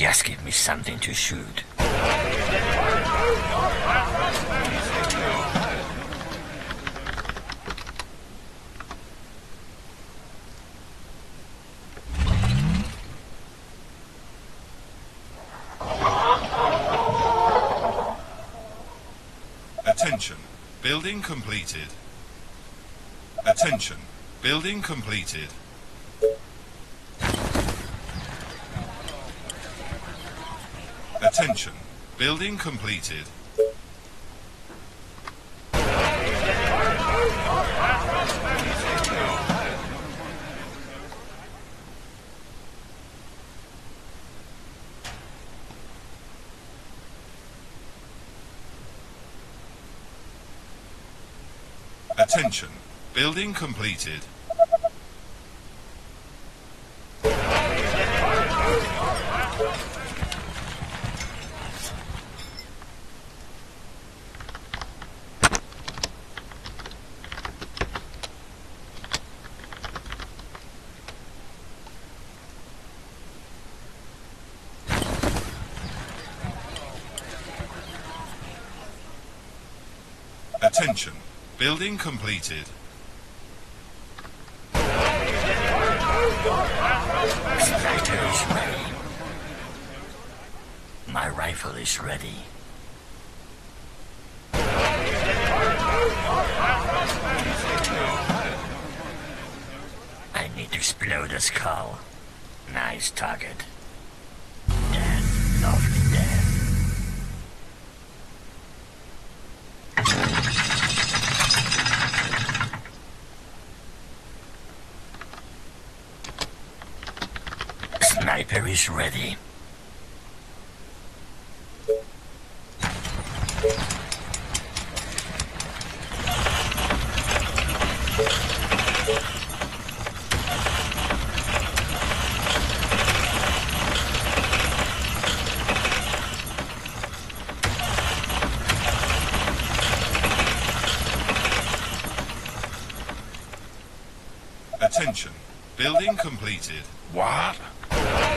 Just give me something to shoot. Attention. Building completed. Attention. Building completed. Attention. Building completed. Attention. Building completed. Attention. Building completed. My rifle is ready. I need to explode a skull. Nice target. Dead. Lovely Sniper is ready. Attention. Building completed. What?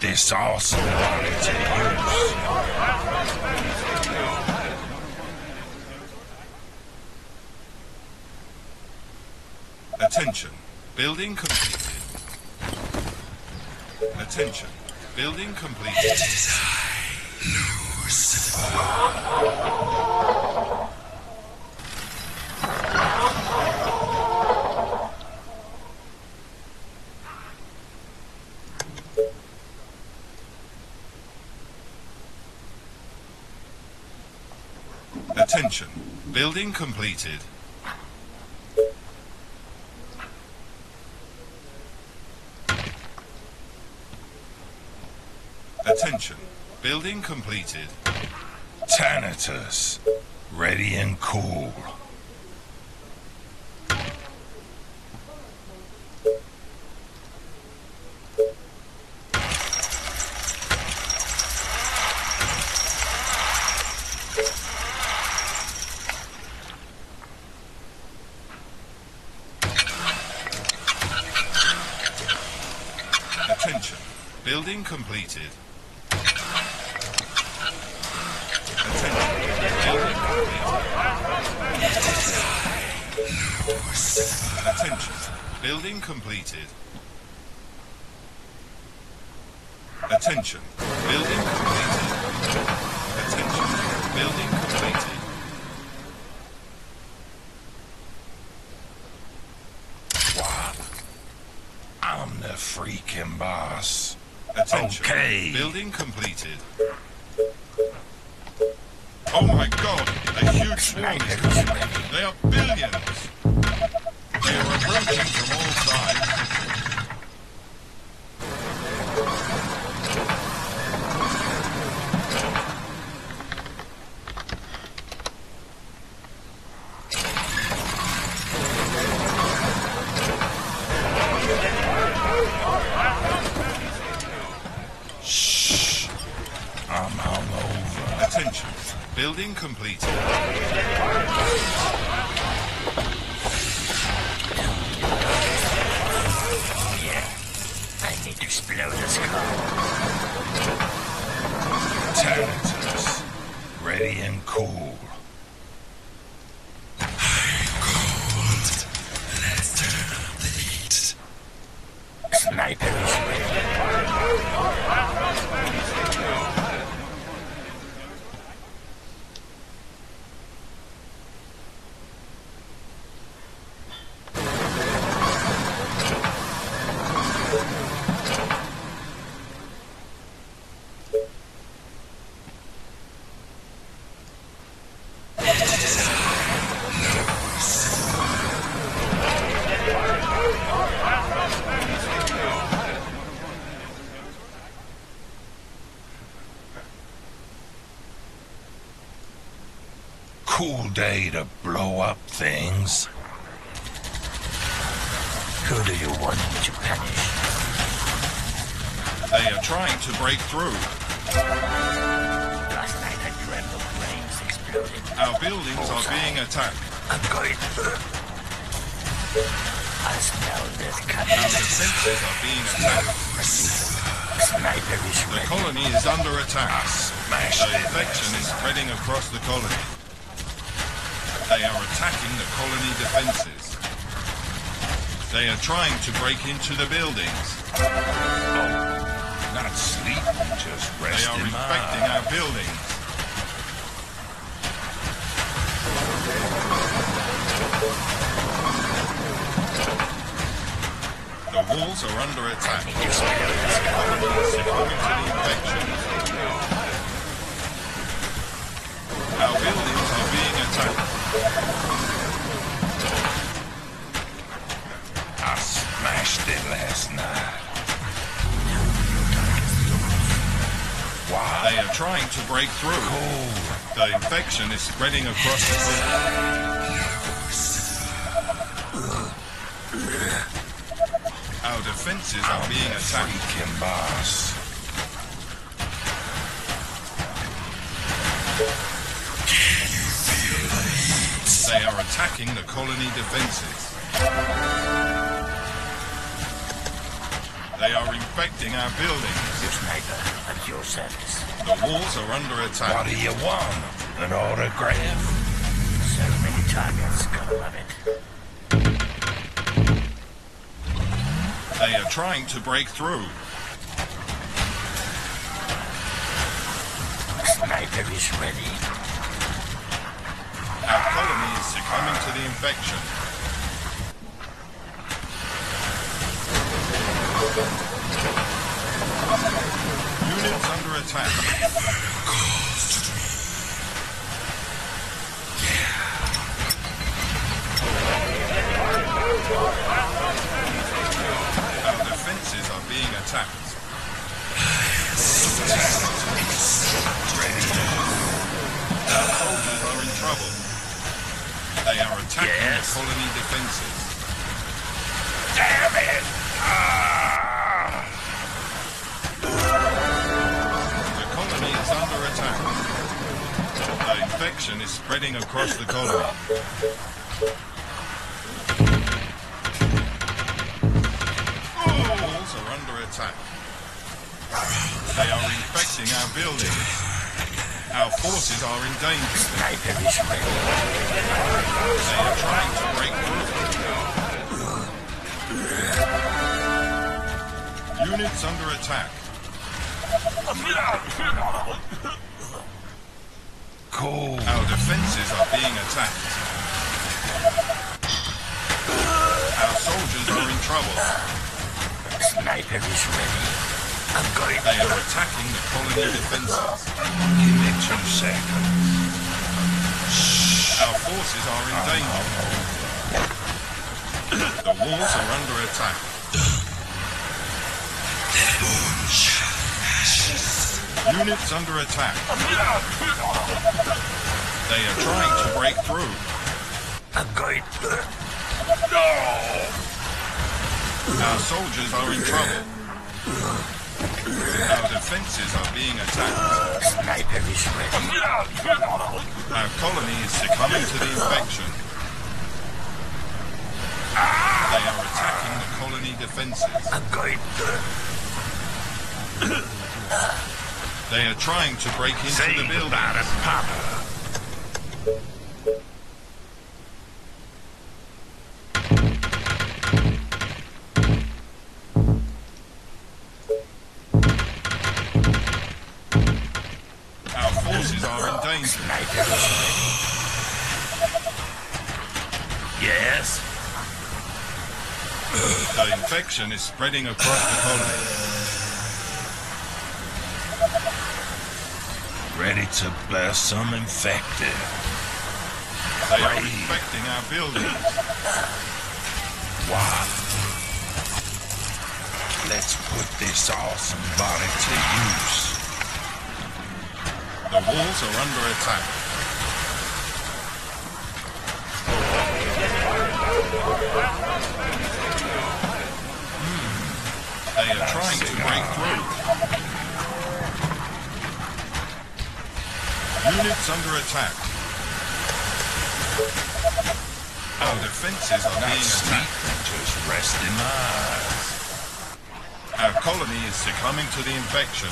Let's this use. Attention. Building completed. Attention. Building completed. Attention. Building completed. Attention. Building completed. Thanatos. Ready and cool. Attention. Building completed. Attention. Building completed. Attention. Building completed. Attention. Building completed. What? I'm the freaking boss. Attention. Okay. Building completed. Oh my god! A huge swarm is coming. They are billions! They are approaching from all sides. Shh. I'm hungover. Attention. Building completed. Yeah. I need to explode this car. Terminators. Ready and cool. Sniper is ready. Cool day to blow up things. Who do you want me to punish? They are trying to break through. Last night I dreamt of planes exploding. Our buildings are being attacked. I'm going. I smell this Our cutting. defenses are being attacked. Sniper is The colony is under attack. Ah, smash The infection is spreading across the colony. They are attacking the colony defenses. They are trying to break into the buildings. Oh, Not sleeping, just rest. They are infecting our buildings. The walls are under attack. Need to explode this car. Colony is succumbing to the infection. Our buildings are being attacked. I smashed it last night. Wow. They are trying to break through. Cool. The infection is spreading across the colony. Our defenses are being attacked. freaking boss. They are attacking the colony defenses. They are infecting our buildings. Sniper at your service. The walls are under attack. What do you want? An autograph? So many targets. Gonna love it. They are trying to break through. Sniper is ready. Is succumbing to the infection. Units under attack. Our defenses are being attacked. Our soldiers are in trouble. They are attacking Yes. the colony defenses. Damn it! Ah! The colony is under attack. The infection is spreading across the colony. The walls are under attack. They are infecting our buildings. Our forces are in danger. Sniper is ready. They are trying to break through. Units under attack. Cool. Our defenses are being attacked. Our soldiers are in trouble. Sniper is ready. They are attacking the colony defenses. Give two seconds. Our forces are in danger. The walls are under attack. Units under attack. They are trying to break through. I'm going Our soldiers are in trouble. Our defenses are being attacked. Sniper is ready. Our colony is succumbing to the infection. They are attacking the colony defenses. I'm going They are trying to break into the building. Forces are in danger. Sniper is ready. Yes? The infection is spreading across the colony. Ready to burst some infected. They are infecting our buildings. Wow. Let's put this awesome body to use. The walls are under attack. Hmm. They are trying to break through. Units under attack. Our defenses are being attacked. just rest in my. Our colony is succumbing to the infection.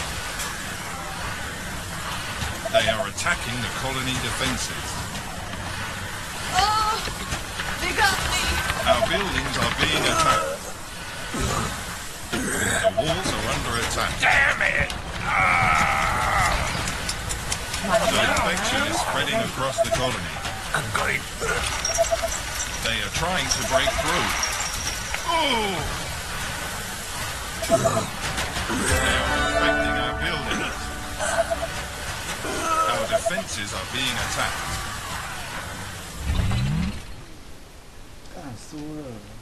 They are attacking the colony defenses. Oh, they got me. Our buildings are being attacked. The walls are under attack. Damn it! The infection is spreading across the colony. I'm going They are trying to break through. Oh! defenses are being attacked. 干输了。